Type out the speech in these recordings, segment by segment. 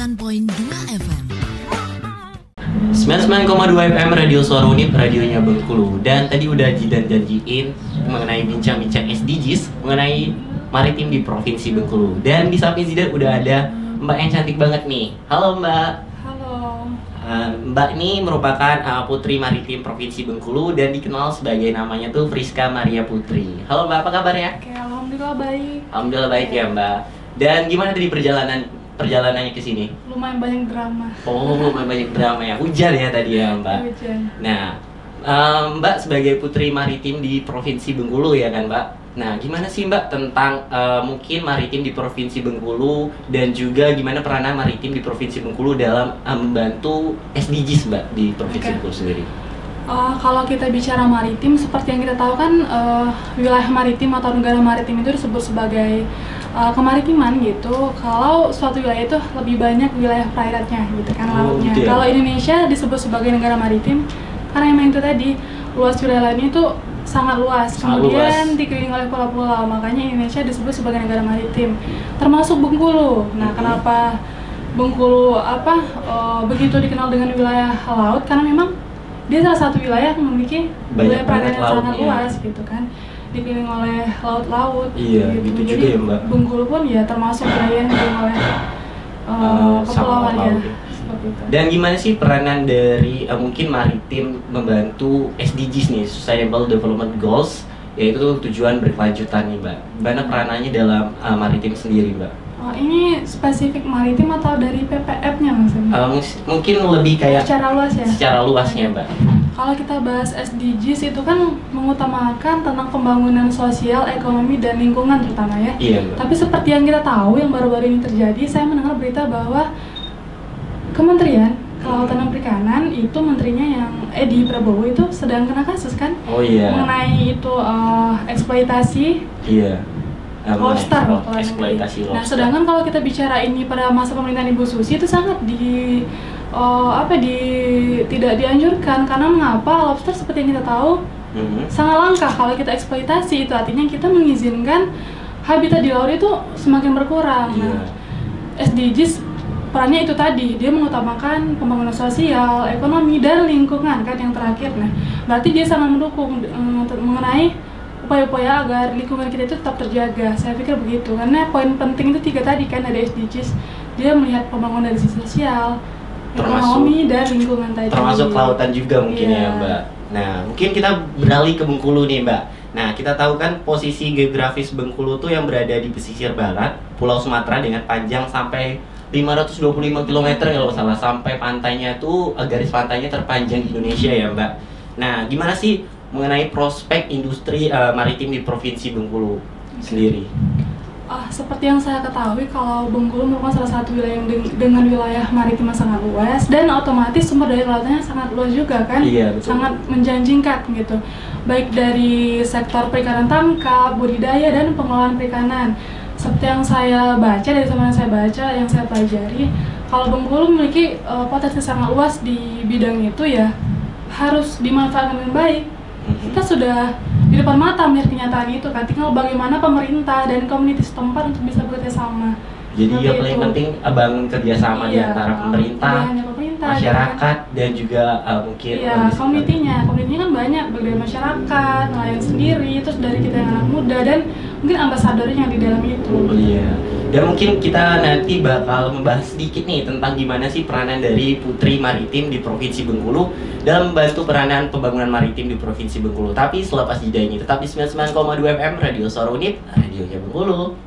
FM. 99,2 FM Radio Suara Unip, radionya Bengkulu Dan tadi udah jidan janjiin mengenai bincang-bincang SDGs Mengenai maritim di Provinsi Bengkulu Dan di samping Zidan udah ada Mbak yang cantik banget nih Halo Mbak Halo. Uh, Mbak ini merupakan uh, Putri Maritim Provinsi Bengkulu Dan dikenal sebagai namanya tuh Friska Maria Putri Halo Mbak, apa kabar ya? Oke, alhamdulillah baik. Alhamdulillah baik ya Mbak Dan gimana tadi perjalanan perjalanannya ke sini? Lumayan banyak drama. Oh, lumayan banyak drama ya Hujan ya tadi ya Mbak Hujan. Nah, em, Mbak sebagai putri maritim di Provinsi Bengkulu ya kan Mbak? Nah, gimana sih Mbak tentang eh, mungkin maritim di Provinsi Bengkulu dan juga gimana peranan maritim di Provinsi Bengkulu dalam eh, membantu SDGs Mbak di Provinsi Oke. Bengkulu sendiri? Uh, kalau kita bicara maritim, seperti yang kita tahu kan uh, wilayah maritim atau negara maritim itu disebut sebagai uh, kemaritiman gitu. Kalau suatu wilayah itu lebih banyak wilayah perairannya gitu kan Oh, lautnya. gitu ya. Kalau Indonesia disebut sebagai negara maritim karena emang itu tadi luas wilayah lainnya itu sangat luas. Sangat Kemudian luas. dikelilingi oleh pulau-pulau, makanya Indonesia disebut sebagai negara maritim. Termasuk Bengkulu. Nah, Mhm. kenapa Bengkulu apa uh, begitu dikenal dengan wilayah laut? Karena memang dia salah satu wilayah yang memiliki Banyak wilayah perairan yang sangat luas gitu kan dikelilingi oleh laut-laut Iya, gitu Jadi juga ya, Mbak. Bengkulu pun ya termasuk wilayah yang oleh uh, Eh, kepulauan sama ya Dan gimana sih peranan dari eh, mungkin maritim membantu SDGs nih, Sustainable Development Goals, yaitu tujuan berkelanjutan nih Mbak. Gimana peranannya dalam eh, maritim sendiri Mbak? Oh, ini spesifik maritim atau dari PPF-nya? Eh, mus- mungkin lebih kayak Secara luas ya? secara luasnya Mbak. Kalau kita bahas SDGs itu kan mengutamakan tentang pembangunan sosial, ekonomi, dan lingkungan terutama ya. Iya Mbak. Tapi seperti yang kita tahu yang baru-baru ini terjadi, saya mendengar berita bahwa Kementerian Kelautan dan Perikanan itu menterinya yang Edi Prabowo itu sedang kena kasus kan Oh iya. mengenai itu eh, eksploitasi Iya. Eh, lobster kalau eksploitasi negeri. lobster. Nah, sedangkan kalau kita bicara ini pada masa pemerintahan Ibu Susi itu sangat di eh, apa di tidak dianjurkan karena mengapa lobster seperti yang kita tahu Mhm. sangat langka kalau kita eksploitasi itu artinya kita mengizinkan habitat di laut itu semakin berkurang. Iya. Nah, SDGs perannya itu tadi dia mengutamakan pembangunan sosial, ekonomi dan lingkungan kan yang terakhir. Nah, berarti dia sangat mendukung ter- mengenai upaya-upaya agar lingkungan kita itu tetap terjaga. Saya pikir begitu karena poin penting itu tiga tadi kan ada SDGs. Dia melihat pembangunan dari sisi sosial, Termasuk- ekonomi dan lingkungan tadi. termasuk kelautan juga mungkin ya Iya. Mbak. Nah, mungkin kita beralih ke Bengkulu nih Mbak. Nah, kita tahu kan posisi geografis Bengkulu tuh yang berada di pesisir barat Pulau Sumatera dengan panjang sampai 525 km kalau salah sampai pantainya tuh eh, garis pantainya terpanjang di Indonesia ya Mbak. Nah, gimana sih mengenai prospek industri eh, maritim di provinsi Bengkulu sendiri? Ah, seperti yang saya ketahui, kalau Bengkulu merupakan salah satu wilayah yang deng- dengan wilayah maritim yang sangat luas dan otomatis sumber daya kelautannya sangat luas juga kan, Iya, betul. sangat menjanjikan gitu, baik dari sektor perikanan tangkap, budidaya dan pengelolaan perikanan. Seperti yang saya baca dari yang saya baca, yang saya pelajari, kalau Bengkulu memiliki eh, potensi sangat luas di bidang itu ya harus dimanfaatkan dengan baik Mhm. kita sudah depan mata melihat kenyataan itu kan. Tinggal bagaimana pemerintah dan komunitas setempat untuk bisa bekerja sama. Jadi Seperti yang paling itu. penting eh, bangun kerjasama di Iya, antara pemerintah, pemerintah masyarakat dan juga uh, mungkin iya komitinya komitinya kan banyak dari masyarakat nelayan sendiri terus dari kita yang anak muda dan mungkin ambasadornya yang di dalam itu Oh, iya. Dan mungkin kita nanti bakal membahas sedikit nih tentang gimana sih peranan dari Putri Maritim di Provinsi Bengkulu dalam membantu peranan pembangunan maritim di Provinsi Bengkulu. Tapi selepas jeda ini tetap di 99,2 FM Radio Suara Unip, radionya Bengkulu.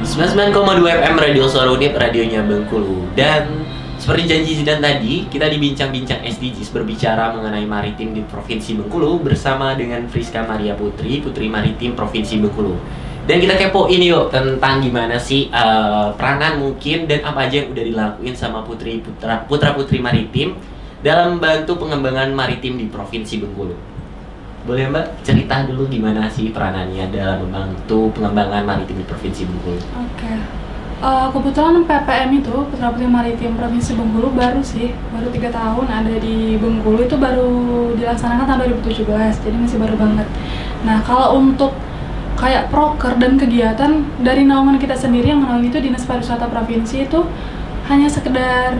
99,2 FM Radio Suara Unip, radionya Bengkulu. Dan seperti janji Zidan tadi, kita di bincang-bincang SDGs berbicara mengenai maritim di Provinsi Bengkulu bersama dengan Friska Maria Putri, Putri Maritim Provinsi Bengkulu. Dan kita kepoin yuk tentang gimana sih eh, peranan mungkin dan apa aja yang udah dilakuin sama putri putra putra putri maritim dalam membantu pengembangan maritim di provinsi Bengkulu. Boleh Mbak cerita dulu gimana sih peranannya dalam membantu pengembangan maritim di provinsi Bengkulu? oke Eh, kebetulan PPM itu Putra Putri Maritim Provinsi Bengkulu baru sih baru tiga tahun ada di Bengkulu. Itu baru dilaksanakan tahun 2017 jadi masih baru banget. Nah kalau untuk kayak proker dan kegiatan dari naungan kita sendiri yang menaungi itu dinas pariwisata provinsi itu hanya sekedar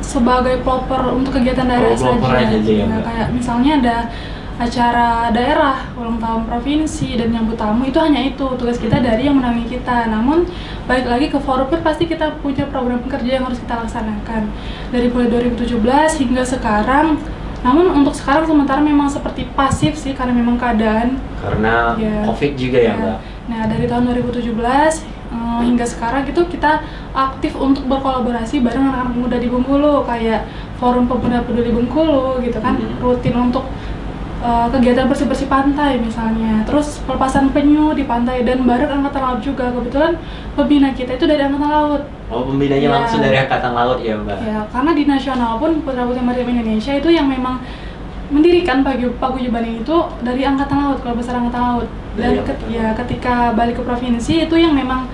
sebagai pelopor untuk kegiatan daerah Oh, saja. aja ya, Nah, kayak misalnya ada acara daerah, ulang tahun provinsi dan nyambut tamu itu hanya itu tugas kita dari yang menaungi kita. Namun balik lagi ke forum pasti kita punya program kerja yang harus kita laksanakan dari mulai 2017 hingga sekarang. Namun untuk sekarang sementara memang seperti pasif sih karena memang keadaan Karena Ya. COVID juga ya, Ya. Mbak. Nah, dari tahun 2017 eh, hingga sekarang itu kita aktif untuk berkolaborasi bareng anak-anak muda di Bengkulu kayak Forum Pemuda Peduli Bengkulu gitu kan, Mhm. rutin untuk eh, kegiatan bersih-bersih pantai misalnya. Terus pelepasan penyu di pantai dan bareng angkatan laut juga. Kebetulan pembina kita itu dari angkatan laut. Oh, pembinanya Ya. langsung dari Angkatan Laut ya, Mbak? Ya, karena di nasional pun Putra Putri Maritim Indonesia itu yang memang mendirikan pagi paguyuban itu dari angkatan laut, kalau besar angkatan laut. Dari Dan ket- ya ketika balik ke provinsi itu yang memang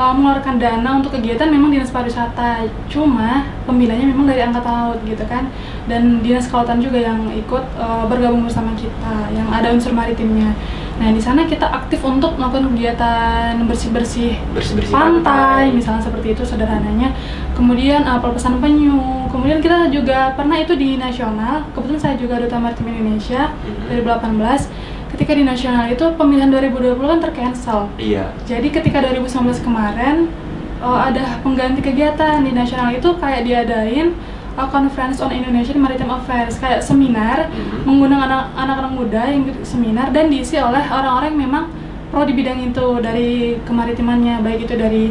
uh, mengeluarkan dana untuk kegiatan memang dinas pariwisata. Cuma pembinanya memang dari angkatan laut gitu kan. Dan dinas kelautan juga yang ikut uh, bergabung bersama kita, yang ada unsur maritimnya. Nah di sana kita aktif untuk melakukan kegiatan bersih-bersih Bersih-bersih pantai, misalnya seperti itu sederhananya. Kemudian uh, pelepasan penyu. Kemudian kita juga pernah itu di nasional. Kebetulan saya juga duta maritim Indonesia Mhm. dari 2018. Ketika di nasional itu pemilihan 2020 kan tercancel. Iya. Jadi ketika 2019 kemarin uh, ada pengganti kegiatan di nasional itu kayak diadain uh, Conference on Indonesian Maritime Affairs kayak seminar Mhm. mengundang anak- anak-anak muda yang seminar dan diisi oleh orang-orang yang memang pro di bidang itu dari kemaritimannya baik itu dari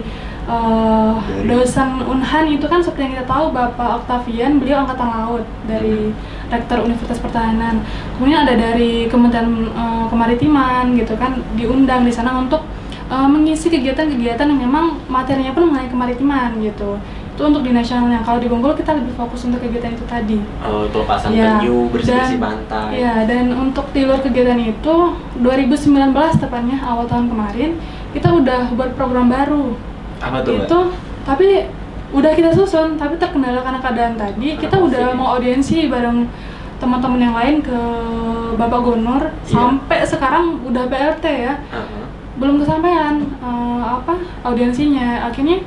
uh, Dari- dosen Unhan itu kan seperti yang kita tahu Bapak Octavian beliau angkatan laut dari Rektor Universitas Pertahanan. Kemudian ada dari Kementerian uh, Kemaritiman gitu kan diundang di sana untuk uh, mengisi kegiatan-kegiatan yang memang materinya pun mengenai kemaritiman gitu. Itu untuk di nasionalnya. Kalau di Bengkulu kita lebih fokus untuk kegiatan itu tadi. Oh, pelepasan Ya, penyu, bersih-bersih pantai. Ya, dan untuk di luar kegiatan itu 2019 tepatnya awal tahun kemarin kita udah buat program baru. Apa tuh, itu tapi udah kita susun, tapi terkendala karena keadaan tadi kita udah mau audiensi bareng teman-teman yang lain ke Bapak Gubernur Iya. sampai sekarang udah PRT ya. Heeh. belum kesampaian eh, apa audiensinya. Akhirnya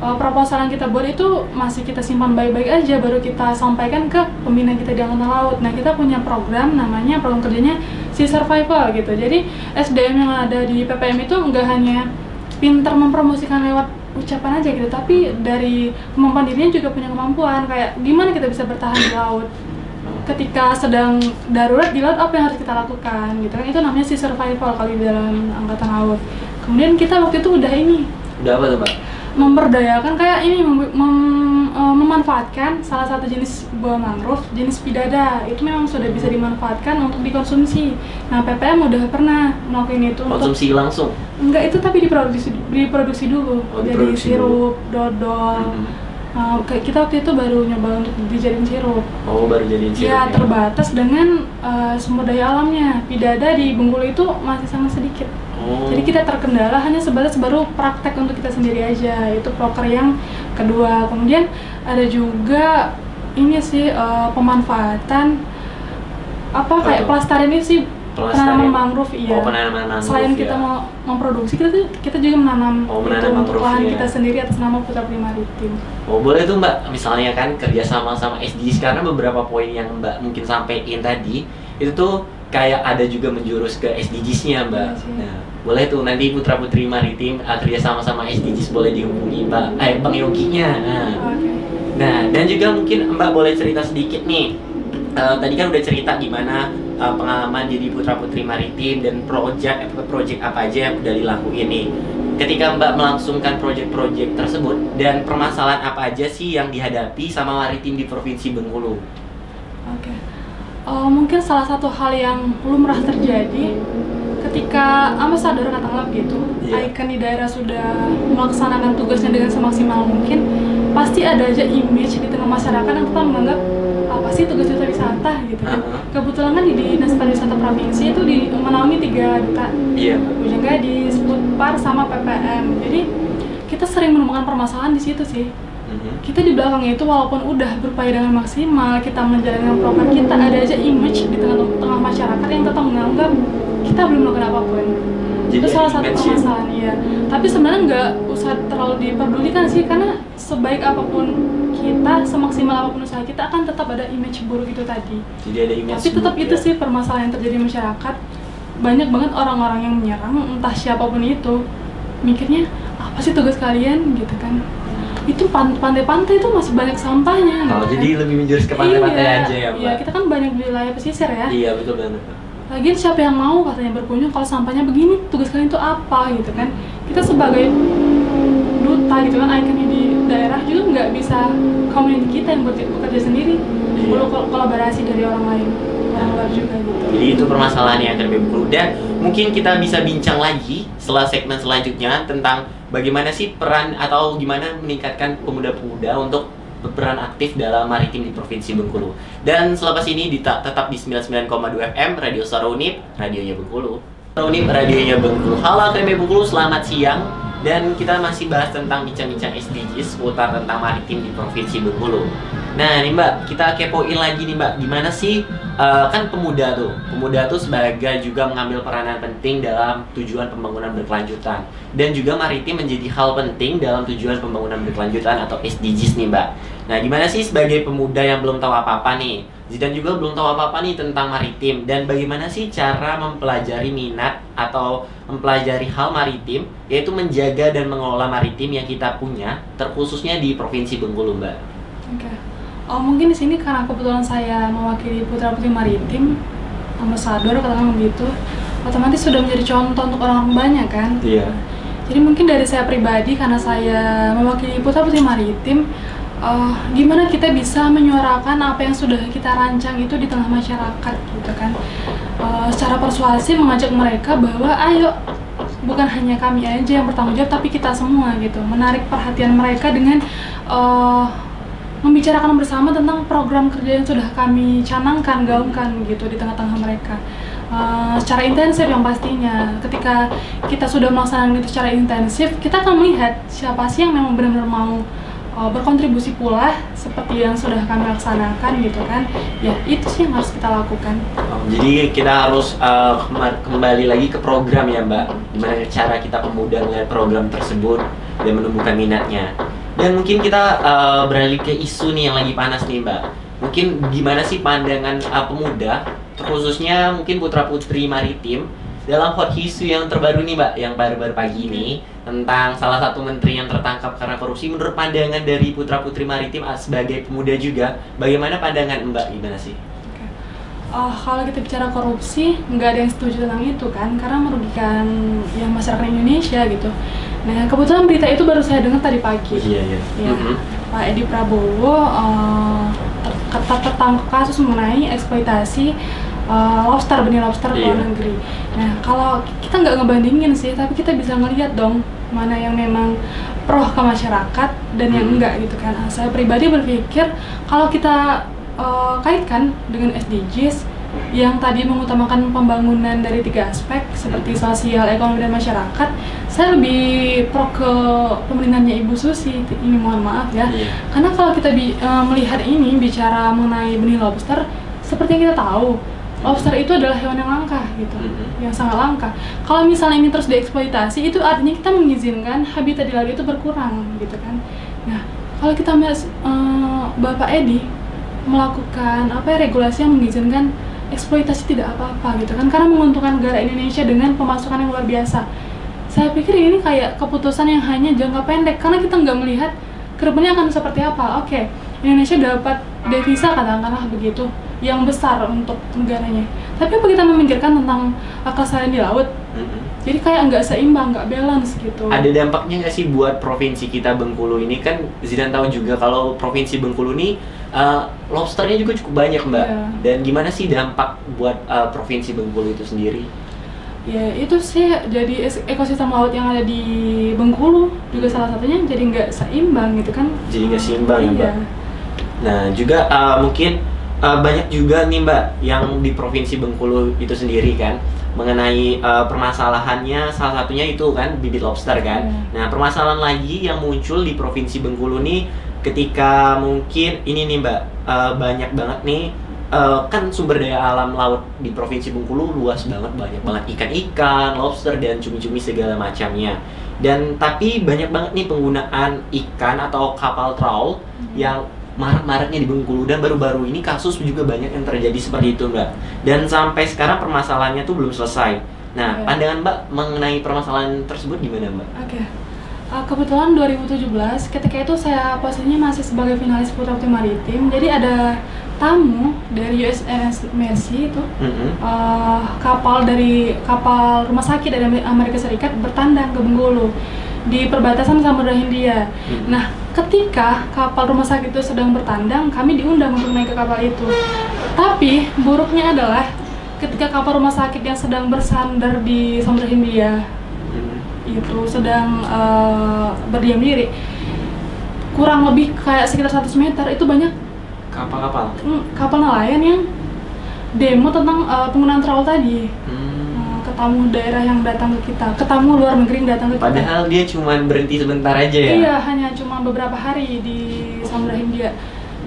eh, proposal yang kita buat itu masih kita simpan baik-baik aja baru kita sampaikan ke pembina kita di angkatan laut. Nah kita punya program namanya program kerjanya si survival gitu. Jadi SDM yang ada di PPM itu nggak hanya pinter mempromosikan lewat ucapan aja gitu. Tapi dari kemampuan dirinya juga punya kemampuan. Kayak gimana kita bisa bertahan di laut? Ketika sedang darurat di laut apa yang harus kita lakukan gitu kan? Itu namanya si survival kali di dalam angkatan laut. Kemudian kita waktu itu udah ini Udah apa tuh, Mbak? memberdayakan kayak ini mem- mem- eh, memanfaatkan salah satu jenis buah mangrove jenis pidada itu memang sudah bisa dimanfaatkan untuk dikonsumsi nah PPM udah pernah melakukan itu untuk Konsumsi langsung. enggak itu tapi diproduksi diproduksi dulu Oh, jadi diproduksi sirup dodol Mhm. Nah, kayak kita waktu itu baru nyoba untuk dijadiin sirup Oh, baru jadiin sirup. Ya terbatas dengan uh, sumber daya alamnya. Pidada di Bengkulu itu masih sangat sedikit. Oh. Jadi kita terkendala hanya sebatas baru praktek untuk kita sendiri aja. Itu proker yang kedua. Kemudian ada juga ini sih uh, pemanfaatan apa kayak pelestarian ini sih. Penanaman mangrove iya. Oh, penanaman mangrove, Selain ya. kita mau memproduksi kita tuh kita juga menanam Oh, menanam itu mangrove, lahan ya. kita sendiri atas nama Putra Putri Maritim. Oh boleh tuh mbak, misalnya kan kerja sama sama SDGs karena beberapa poin yang mbak mungkin sampaikan tadi itu tuh kayak ada juga menjurus ke SDGs-nya mbak. Sih. Nah boleh tuh nanti putra putri maritim uh, kerja sama sama SDGs boleh dihubungi mbak, eh bang Yoginya. Nah. Oke. Nah, dan juga mungkin Mbak boleh cerita sedikit nih. Eh, tadi kan udah cerita gimana eh, pengalaman jadi putra putri maritim dan project project apa aja yang udah dilakuin nih. Ketika Mbak melangsungkan project-project tersebut dan permasalahan apa aja sih yang dihadapi sama maritim di provinsi Bengkulu? Oke. Eh, mungkin salah satu hal yang lumrah terjadi ketika ambasador laut gitu, Iya. icon di daerah sudah melaksanakan tugasnya dengan semaksimal mungkin, pasti ada aja image di tengah masyarakat yang tetap menganggap apa sih tugas duta wisata gitu kan. Uh-huh. Kebetulan kan di dinas pariwisata provinsi itu di, menaungi tiga duta, Iya. Mbak. Bujang Gadis, Putpar, sama PPM. Jadi kita sering menemukan permasalahan di situ sih Mhm. kita di belakang itu walaupun udah berupaya dengan maksimal kita menjalankan program kita ada aja image di tengah tengah masyarakat yang tetap menganggap kita belum melakukan apa pun Jadi itu salah satu ya? permasalahan iya tapi sebenarnya nggak usah terlalu diperdulikan sih karena sebaik apa pun kita semaksimal apa pun usaha kita akan tetap ada image buruk itu tadi jadi ada image tapi tetap buruk itu ya. sih permasalahan yang terjadi di masyarakat banyak banget orang-orang yang menyerang entah siapa pun itu mikirnya apa sih tugas kalian gitu kan itu pan- pantai-pantai itu masih banyak sampahnya Oh, gitu jadi kan. lebih menjurus ke pantai-pantai Iya, aja ya, Mbak? Iya, kita kan banyak di wilayah pesisir ya. Iya, betul banget. Lagian siapa yang mau katanya berkunjung kalau sampahnya begini, tugas kalian itu apa gitu kan? Kita sebagai duta gitu kan, ikonnya di daerah juga nggak bisa community kita yang bekerja, sendiri, Iya. perlu kol- kolaborasi dari orang lain, orang luar juga gitu. Jadi itu permasalahan yang dahulu dan mungkin kita bisa bincang lagi setelah segmen selanjutnya tentang bagaimana sih peran atau gimana meningkatkan pemuda-pemuda untuk berperan aktif dalam maritim di Provinsi Bengkulu. Dan selepas ini dita- tetap di 99,2 FM Radio Suara Unip, radionya Bengkulu. Suara Unip, radionya Bengkulu. Halo KMB Bengkulu, selamat siang. Dan kita masih bahas tentang bincang-bincang SDGs seputar tentang maritim di Provinsi Bengkulu. Nah nih Mbak, kita kepoin lagi nih Mbak, gimana sih eh, kan pemuda tuh, pemuda tuh sebagai juga mengambil peranan penting dalam tujuan pembangunan berkelanjutan dan juga maritim menjadi hal penting dalam tujuan pembangunan berkelanjutan atau SDGs nih Mbak. Nah gimana sih sebagai pemuda yang belum tahu apa-apa nih, Zidan juga belum tahu apa-apa nih tentang maritim dan bagaimana sih cara mempelajari minat atau mempelajari hal maritim yaitu menjaga dan mengelola maritim yang kita punya terkhususnya di Provinsi Bengkulu Mbak. Oke. Oh mungkin di sini karena kebetulan saya mewakili putra putri maritim, ambasador katakan begitu, otomatis sudah menjadi contoh untuk orang-orang banyak kan. Iya. Jadi mungkin dari saya pribadi karena saya mewakili putra putri maritim, eh, gimana kita bisa menyuarakan apa yang sudah kita rancang itu di tengah masyarakat gitu kan. Eh, secara persuasif mengajak mereka bahwa ayo bukan hanya kami aja yang bertanggung jawab tapi kita semua gitu. Menarik perhatian mereka dengan eh, membicarakan bersama tentang program kerja yang sudah kami canangkan gaungkan gitu di tengah-tengah mereka. Eh, secara intensif yang pastinya. Ketika kita sudah melaksanakan itu secara intensif kita akan melihat siapa sih yang memang benar-benar mau eh, berkontribusi pula seperti yang sudah kami laksanakan gitu kan. Ya itu sih yang harus kita lakukan. Oh, Jadi kita harus uh, kembali lagi ke program ya Mbak. Gimana cara kita pemuda melihat program tersebut dan menumbuhkan minatnya. Dan mungkin kita uh, beralih ke isu nih yang lagi panas nih Mbak. Mungkin gimana sih pandangan uh, pemuda Terkhususnya mungkin putra-putri maritim dalam hot isu yang terbaru nih Mbak, yang baru-baru pagi ini tentang salah satu menteri yang tertangkap karena korupsi. Menurut pandangan dari putra putri maritim sebagai pemuda juga, bagaimana pandangan Mbak gimana sih? Oh, kalau kita bicara korupsi, nggak ada yang setuju tentang itu kan, karena merugikan yang masyarakat Indonesia gitu. Nah, kebetulan berita itu baru saya dengar tadi pagi. Iya iya. Ya, Mhm. Pak Edi Prabowo ter- tertangkap kasus mengenai eksploitasi eh, lobster benih lobster di luar Iya. negeri. Nah, kalau kita nggak ngebandingin sih, tapi kita bisa ngelihat dong mana yang memang pro ke masyarakat dan yang Hmm. enggak gitu kan. Nah, saya pribadi berpikir kalau kita eh, kaitkan dengan SDGs yang tadi mengutamakan pembangunan dari tiga aspek seperti sosial, ekonomi dan masyarakat, saya lebih pro ke pemerintahannya Ibu Susi. Ini mohon maaf ya. Iya. Karena kalau kita bi- eh, melihat ini bicara mengenai benih lobster, seperti yang kita tahu, lobster itu adalah hewan yang langka gitu, Mhm. yang sangat langka. Kalau misalnya ini terus dieksploitasi, itu artinya kita mengizinkan habitat di laut itu berkurang gitu kan. Nah, kalau kita melihat eh, Bapak Edi melakukan apa ya regulasi yang mengizinkan eksploitasi tidak apa-apa gitu kan karena menguntungkan negara Indonesia dengan pemasukan yang luar biasa saya pikir ini kayak keputusan yang hanya jangka pendek karena kita nggak melihat ke depannya akan seperti apa oke Indonesia dapat devisa katakanlah begitu yang besar untuk negaranya tapi apa kita memikirkan tentang kelestarian di laut Mhm. jadi kayak nggak seimbang nggak balance gitu Ada dampaknya nggak sih buat provinsi kita Bengkulu ini kan Zidan tahu juga kalau provinsi Bengkulu ini uh, lobsternya juga cukup banyak mbak. Iya. Dan gimana sih dampak buat uh, provinsi Bengkulu itu sendiri? ya itu sih jadi ekosistem laut yang ada di Bengkulu juga salah satunya jadi nggak seimbang gitu kan Jadi nggak seimbang ya, Iya. Mbak? Nah juga uh, mungkin uh, banyak juga nih mbak yang di provinsi Bengkulu itu sendiri kan mengenai uh, permasalahannya salah satunya itu kan bibit lobster kan. Iya. Nah permasalahan lagi yang muncul di provinsi Bengkulu nih ketika mungkin ini nih mbak uh, banyak banget nih eh, kan sumber daya alam laut di provinsi Bengkulu luas banget banyak banget ikan-ikan, lobster dan cumi-cumi segala macamnya. Dan tapi banyak banget nih penggunaan ikan atau kapal trawl yang marak-maraknya di Bengkulu dan baru-baru ini kasus juga banyak yang terjadi seperti itu mbak. Dan sampai sekarang permasalahannya tuh belum selesai. Nah, Iya. pandangan mbak mengenai permasalahan tersebut gimana mbak? Oke. Uh, kebetulan 2017 ketika itu saya posisinya masih sebagai finalis Putra Putri Maritim. Jadi ada tamu dari USS Mercy itu Mm-mm. uh, kapal dari kapal rumah sakit dari Amer- Amerika Serikat bertandang ke Bengkulu di perbatasan Samudra Hindia. Hmm. Nah, ketika kapal rumah sakit itu sedang bertandang, kami diundang untuk naik ke kapal itu. Tapi buruknya adalah ketika kapal rumah sakit yang sedang bersandar di Samudra Hindia Mm. itu sedang eh, berdiam diri kurang lebih kayak sekitar 100 meter itu banyak Kapal-kapal. mm, kapal nelayan yang demo tentang eh, penggunaan trawl tadi Hmm. Eh, tamu daerah yang datang ke kita ke tamu luar negeri yang datang ke kita Padahal dia cuma berhenti sebentar aja ya. iya hanya cuma beberapa hari di Samudra Hindia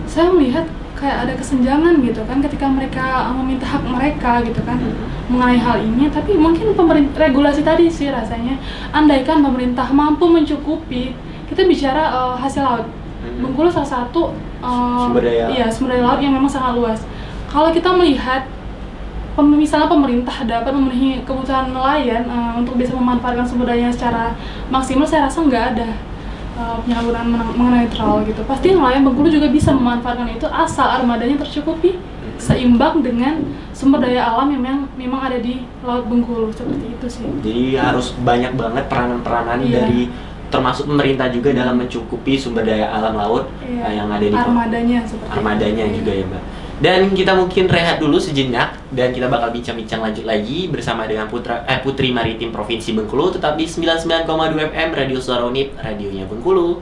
saya melihat kayak ada kesenjangan gitu kan ketika mereka meminta hak mereka gitu kan Hmm. mengenai hal ini tapi mungkin pemerintah regulasi tadi sih rasanya andaikan pemerintah mampu mencukupi kita bicara eh, hasil laut Hmm. Bengkulu salah satu eh, Sumber daya. iya sumber daya laut yang memang sangat luas kalau kita melihat misalnya pemerintah dapat memenuhi kebutuhan nelayan eh, untuk bisa memanfaatkan sumber daya secara maksimal saya rasa nggak ada eh, penyaluran mengenai trawl gitu pasti nelayan Bengkulu juga bisa memanfaatkan itu asal armadanya tercukupi seimbang dengan sumber daya alam yang memang, memang ada di laut Bengkulu seperti itu sih Jadi harus banyak banget peranan-peranan Iya. dari termasuk pemerintah juga dalam mencukupi sumber daya alam laut Iya, eh, yang ada di armadanya seperti armadanya itu. juga ya mbak. Dan kita mungkin rehat dulu sejenak dan kita bakal bincang-bincang lanjut lagi bersama dengan Putra eh, Putri Maritim Provinsi Bengkulu tetap di 99,2 FM Radio Suara Unip, radionya Bengkulu.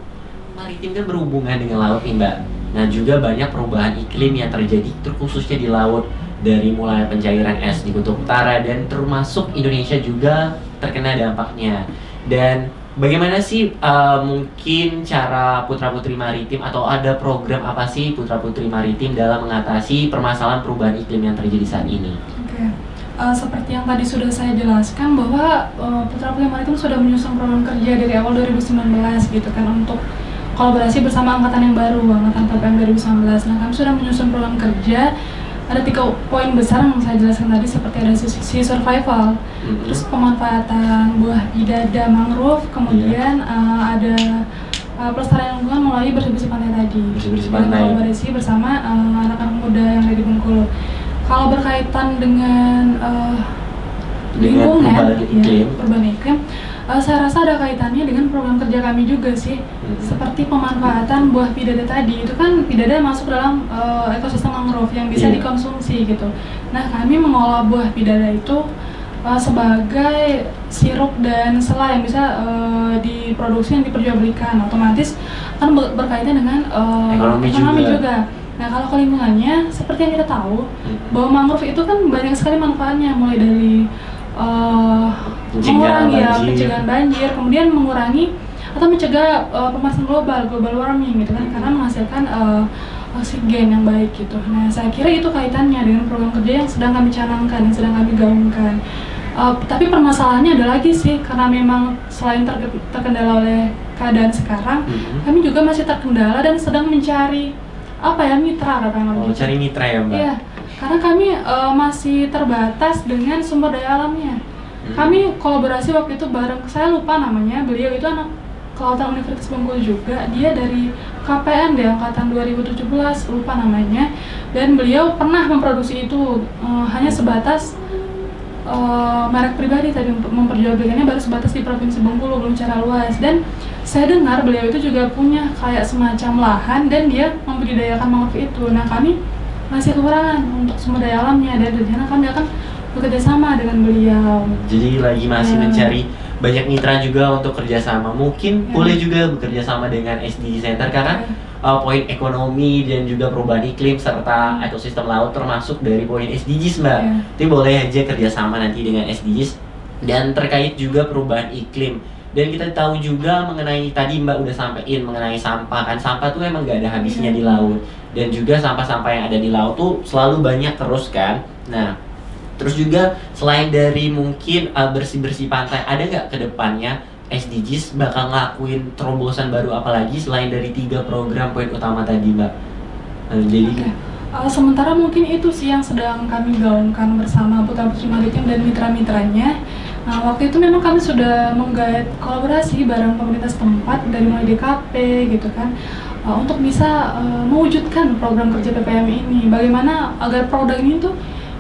Maritim kan berhubungan dengan laut nih mbak. Nah juga banyak perubahan iklim yang terjadi terkhususnya di laut dari mulai pencairan es di kutub utara dan termasuk Indonesia juga terkena dampaknya. Dan bagaimana sih uh, mungkin cara Putra Putri Maritim atau ada program apa sih Putra Putri Maritim dalam mengatasi permasalahan perubahan iklim yang terjadi saat ini? Oke, Eh, seperti yang tadi sudah saya jelaskan bahwa eh, Putra Putri Maritim sudah menyusun program kerja dari awal 2019 gitu kan untuk kolaborasi bersama angkatan yang baru, angkatan PPM 2019. Nah, kami sudah menyusun program kerja. Ada tiga poin besar yang saya jelaskan tadi seperti ada sisi survival, Mhm. terus pemanfaatan buah bidada mangrove, kemudian eh, ada eh, pelestarian lingkungan melalui bersih-bersih pantai tadi. Bersih-bersih pantai. kolaborasi bersama eh, anak-anak muda yang ada di Bengkulu. Kalau berkaitan dengan Dengan lingkungan, perubahan ya, iklim. perubahan iklim, eh, saya rasa ada kaitannya dengan program kerja kami juga sih. Mhm. Seperti pemanfaatan buah bidada tadi, itu kan bidada masuk dalam eh, ekosistem mangrove yang bisa Iya. dikonsumsi gitu. Nah, kami mengolah buah bidada itu eh, sebagai sirup dan selai yang bisa eh, diproduksi dan diperjualbelikan. Otomatis kan ber- berkaitan dengan eh, Ekonomi juga. juga. Nah, kalau ke lingkungannya, seperti yang kita tahu, Mhm. bahwa mangrove itu kan banyak sekali manfaatnya, mulai dari Pencegahan mengurangi ya pencegahan banjir, kemudian mengurangi atau mencegah eh, pemanasan global, global warming gitu kan, Hmm. karena menghasilkan eh, oksigen yang baik gitu. Nah, saya kira itu kaitannya dengan program kerja yang sedang kami canangkan, yang sedang kami gaungkan. Eh, tapi permasalahannya ada lagi sih, karena memang selain terke- terkendala oleh keadaan sekarang, Mhm. kami juga masih terkendala dan sedang mencari apa ya mitra katakan Oh, gitu. cari mitra ya mbak? Iya, karena kami eh, masih terbatas dengan sumber daya alamnya. Hmm. Kami kolaborasi waktu itu bareng, saya lupa namanya, beliau itu anak kelautan Universitas Bengkulu juga, dia dari KPN deh, angkatan 2017, lupa namanya. Dan beliau pernah memproduksi itu, eh, hanya sebatas eh, merek pribadi tadi memperjualbelikannya baru sebatas di Provinsi Bengkulu, belum secara luas. Dan saya dengar beliau itu juga punya kayak semacam lahan dan dia membudidayakan mangrove itu. Nah kami masih kekurangan untuk sumber daya alamnya dan dari sana kami akan bekerja sama dengan beliau. Jadi lagi masih Ya. mencari banyak mitra juga untuk kerjasama. Mungkin Ya. boleh juga bekerja sama dengan SDG Center karena uh, poin ekonomi dan juga perubahan iklim serta ekosistem laut termasuk dari poin SDGs mbak. Ya. Jadi boleh aja kerjasama nanti dengan SDGs dan terkait juga perubahan iklim. Dan kita tahu juga mengenai tadi Mbak udah sampein mengenai sampah kan sampah tuh emang gak ada habisnya Iya. di laut dan juga sampah-sampah yang ada di laut tuh selalu banyak terus kan. Nah terus juga selain dari mungkin uh, bersih-bersih pantai ada nggak ke depannya SDGs bakal ngelakuin terobosan baru apa lagi selain dari tiga program poin utama tadi Mbak? Uh, jadi Oke. Uh, sementara mungkin itu sih yang sedang kami gaungkan bersama Putra Putri Maritim dan mitra-mitranya. Nah, waktu itu memang kami sudah menggait kolaborasi bareng pemerintah setempat dari mulai DKP gitu kan uh, untuk bisa uh, mewujudkan program kerja PPM ini. Bagaimana agar produk ini tuh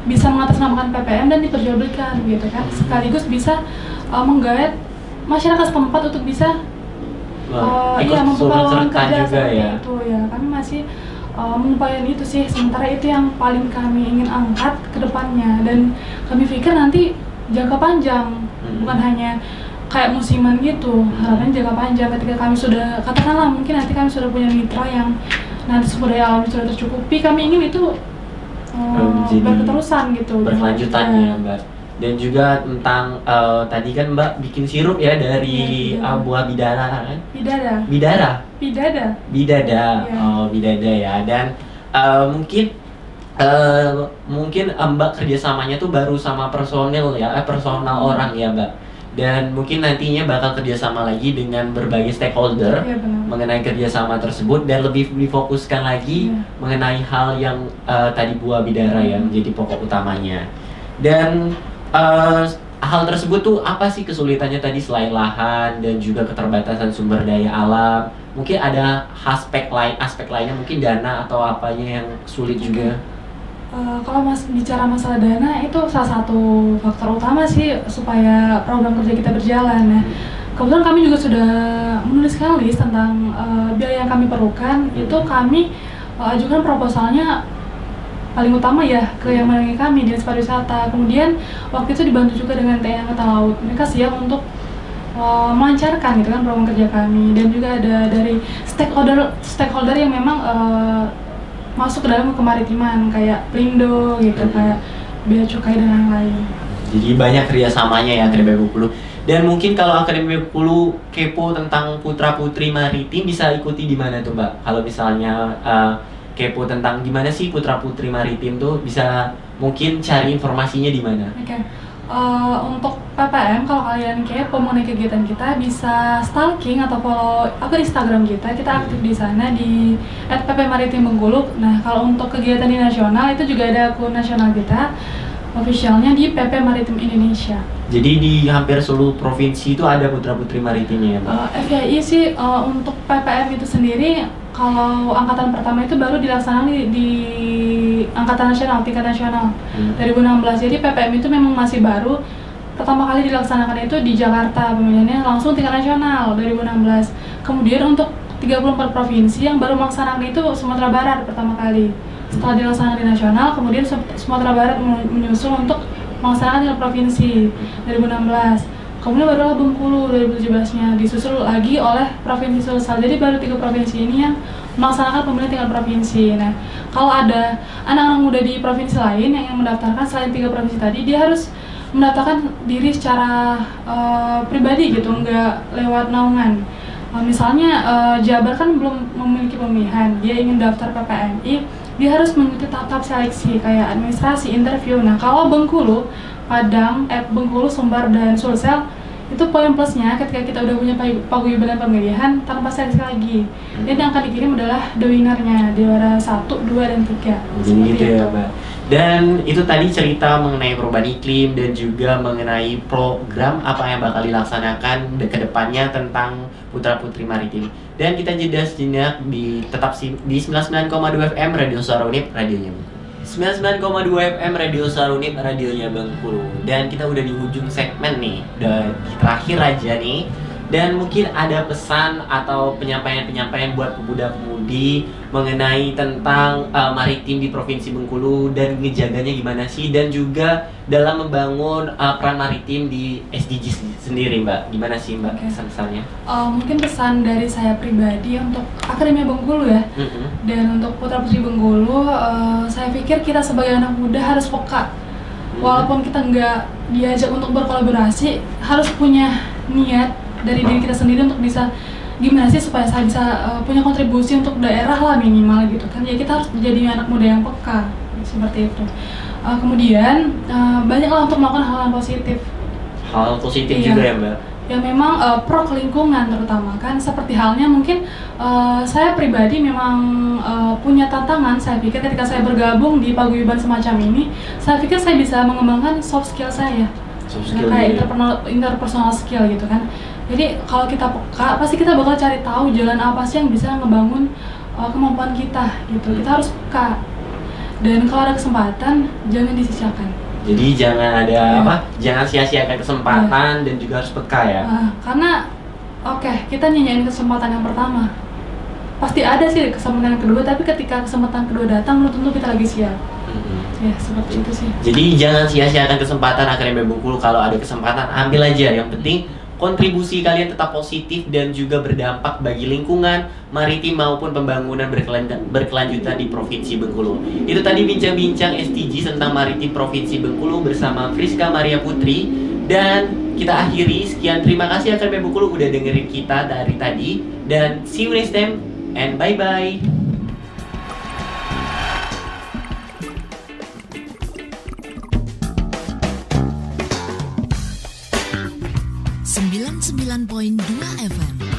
bisa mengatasnamakan PPM dan diperjualbelikan gitu kan. Sekaligus bisa uh, menggait masyarakat setempat untuk bisa uh, ikut iya kerja seperti ya. itu ya kami masih uh, mengupayakan itu sih sementara itu yang paling kami ingin angkat ke depannya dan kami pikir nanti jangka panjang Hmm. bukan hanya kayak musiman gitu harapannya jangka panjang ketika kami sudah katakanlah mungkin nanti kami sudah punya mitra yang nanti sumber daya alam sudah tercukupi kami ingin itu uh, Um, jadi berketerusan gitu berkelanjutannya Ya. Mbak. Dan juga tentang uh, tadi kan Mbak bikin sirup ya dari Iya, uh, bidara. buah bidara kan? Bidada, Bidara. bidada. Bidada, Iya. oh bidada ya. Dan uh, mungkin uh, mungkin Mbak kerjasamanya tuh baru sama personil ya, eh, personal Hmm. orang ya Mbak. Dan mungkin nantinya bakal kerjasama lagi dengan berbagai stakeholder benar. mengenai kerjasama tersebut dan lebih difokuskan lagi Iya. mengenai hal yang uh, tadi buah bidara yang Hmm. menjadi pokok utamanya. Dan uh, hal tersebut tuh apa sih kesulitannya tadi selain lahan dan juga keterbatasan sumber daya alam? Mungkin ada aspek lain aspek lainnya mungkin dana atau apanya yang sulit juga. Eh, kalau mas bicara masalah dana itu salah satu faktor utama sih supaya program kerja kita berjalan. Nah, kebetulan kami juga sudah menuliskan list tentang eh, biaya yang kami perlukan. Itu kami eh, ajukan proposalnya paling utama ya ke yang menaungi kami dinas pariwisata. Kemudian waktu itu dibantu juga dengan TNI Angkatan Laut. Mereka siap untuk melancarkan gitu kan program kerja kami dan juga ada dari stakeholder stakeholder yang memang eh, masuk ke dalam kemaritiman kayak Pelindo gitu Hmm. kayak bea cukai dan lain-lain. Jadi banyak kerjasamanya ya Akademi Bengkulu. Dan mungkin kalau Akademi Bengkulu kepo tentang putra putri maritim bisa ikuti di mana tuh Mbak? Kalau misalnya uh, kepo tentang gimana sih putra putri maritim tuh bisa mungkin cari informasinya di mana? Oke. Eh, untuk PPM kalau kalian kepo mengenai kegiatan kita bisa stalking atau follow akun Instagram kita. Kita aktif di sana di @ppmaritim_bengkulu. Nah, kalau untuk kegiatan di nasional itu juga ada akun nasional kita. Officialnya di PP Maritim Indonesia. Jadi di hampir seluruh provinsi itu ada putra putri maritimnya ya Mbak? Eh, FYI sih eh, untuk PPM itu sendiri kalau angkatan pertama itu baru dilaksanakan di, di angkatan nasional, tingkat nasional. Hmm. 2016. Jadi PPM itu memang masih baru. Pertama kali dilaksanakan itu di Jakarta pemilihannya langsung tingkat nasional 2016. Kemudian untuk 34 provinsi yang baru melaksanakan itu Sumatera Barat pertama kali. Setelah dilaksanakan di nasional, kemudian Sum- Sumatera Barat men- menyusul untuk melaksanakan tingkat provinsi 2016. Kemudian barulah Bengkulu 2017-nya disusul lagi oleh Provinsi Sulsel. Jadi baru tiga provinsi ini yang melaksanakan pemilihan tingkat provinsi. Nah, kalau ada anak-anak muda di provinsi lain yang ingin mendaftarkan selain tiga provinsi tadi, dia harus mendaftarkan diri secara eh, pribadi gitu, nggak lewat naungan. Eh, misalnya eh, Jabar kan belum memiliki pemilihan, dia ingin daftar PPMI, dia harus mengikuti tahap-tahap seleksi kayak administrasi, interview. Nah, kalau Bengkulu, Padang, eh, Bengkulu, Sumbar dan Sulsel itu poin plusnya ketika kita udah punya pag- paguyuban dan pemilihan tanpa seleksi lagi. Dan yang akan dikirim adalah the winnernya, di juara 1, 2, dan 3. Jadi gitu ya Mbak. Dan itu tadi cerita mengenai perubahan iklim dan juga mengenai program apa yang bakal dilaksanakan ke depannya tentang putra putri maritim. Dan kita jeda sejenak di tetap di 99,2 FM Radio Suara Unip radionya. 99,2 FM Radio Sarunip radionya Bengkulu. Dan kita udah di ujung segmen nih udah terakhir aja nih dan mungkin ada pesan atau penyampaian-penyampaian buat pemuda-pemudi mengenai tentang uh, maritim di Provinsi Bengkulu dan ngejaganya gimana sih dan juga dalam membangun uh, peran maritim di SDGs sendiri Mbak gimana sih Mbak Oke. pesan-pesannya? Eh, mungkin pesan dari saya pribadi untuk Akademi Bengkulu ya, Mm-mm. dan untuk Putra Putri Bengkulu, eh, saya pikir kita sebagai anak muda harus peka. Walaupun kita nggak diajak untuk berkolaborasi, harus punya niat dari diri kita sendiri untuk bisa gimana sih supaya saya bisa uh, punya kontribusi untuk daerah lah minimal gitu kan. Ya kita harus menjadi anak muda yang peka seperti itu. Uh, kemudian uh, banyaklah untuk melakukan hal yang positif. Hal positif Iya. juga ya mbak? Yang memang uh, pro ke lingkungan terutama kan. Seperti halnya mungkin uh, saya pribadi memang uh, punya tantangan. Saya pikir ketika saya bergabung di paguyuban semacam ini saya pikir saya bisa mengembangkan soft skill saya. Soft Nah, skill kayak interpersonal, interpersonal skill gitu kan jadi kalau kita peka pasti kita bakal cari tahu jalan apa sih yang bisa ngebangun uh, kemampuan kita gitu. Kita harus peka. Dan kalau ada kesempatan jangan disisakan. Jadi jangan ada Iya. apa? Jangan sia-siakan kesempatan dan juga harus peka ya. Ah, karena oke kita nyanyiin kesempatan yang pertama. Pasti ada sih kesempatan yang kedua tapi ketika kesempatan kedua datang belum tentu kita lagi siap. Ya seperti itu sih. Jadi jangan sia-siakan kesempatan Akademi Bengkulu kalau ada kesempatan ambil aja. Yang penting kontribusi kalian tetap positif dan juga berdampak bagi lingkungan, maritim maupun pembangunan berkelan- berkelanjutan di Provinsi Bengkulu. Itu tadi bincang-bincang STG tentang maritim Provinsi Bengkulu bersama Friska Maria Putri dan kita akhiri sekian terima kasih Akademi Bengkulu udah dengerin kita dari tadi dan see you next time and bye bye. Sembilan sembilan poin dua FM